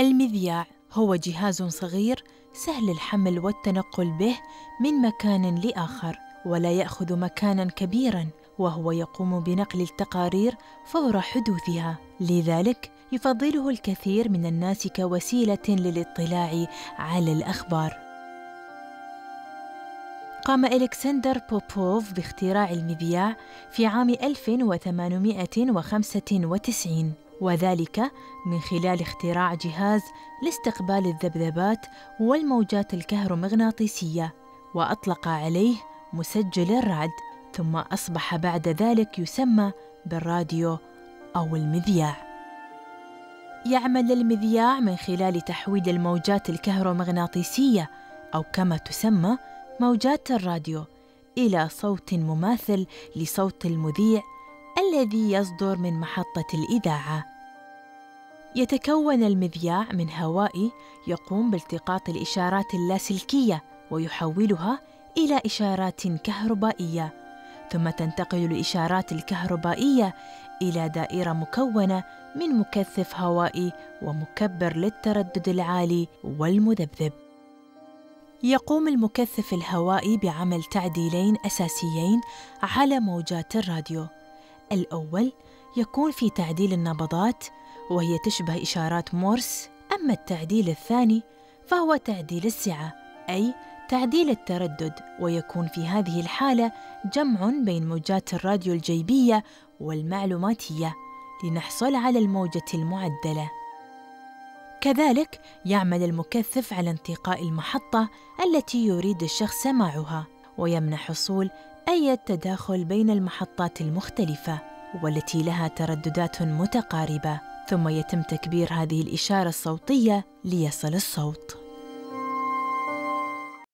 المذياع. هو جهاز صغير سهل الحمل والتنقل به من مكان لآخر ولا يأخذ مكانا كبيرا وهو يقوم بنقل التقارير فور حدوثها. لذلك يفضله الكثير من الناس كوسيلة للاطلاع على الأخبار. قام إلكسندر بوبوف باختراع المذياع في عام 1895 وذلك من خلال اختراع جهاز لاستقبال الذبذبات والموجات الكهرومغناطيسية وأطلق عليه مسجل الرعد ثم أصبح بعد ذلك يسمى بالراديو أو المذياع. يعمل المذياع من خلال تحويل الموجات الكهرومغناطيسية أو كما تسمى موجات الراديو إلى صوت مماثل لصوت المذيع الذي يصدر من محطة الإذاعة. يتكون المذياع من هواء يقوم بالتقاط الإشارات اللاسلكية ويحولها إلى إشارات كهربائية، ثم تنتقل الإشارات الكهربائية إلى دائرة مكونة من مكثف هوائي ومكبر للتردد العالي والمذبذب. يقوم المكثف الهوائي بعمل تعديلين أساسيين على موجات الراديو. الأول يكون في تعديل النبضات وهي تشبه إشارات مورس، أما التعديل الثاني فهو تعديل السعة، أي تعديل التردد، ويكون في هذه الحالة جمع بين موجات الراديو الجيبية والمعلوماتية لنحصل على الموجة المعدلة. كذلك يعمل المكثف على انتقاء المحطة التي يريد الشخص سماعها ويمنع حصول أي تداخل بين المحطات المختلفة والتي لها ترددات متقاربة ثم يتم تكبير هذه الإشارة الصوتية ليصل الصوت.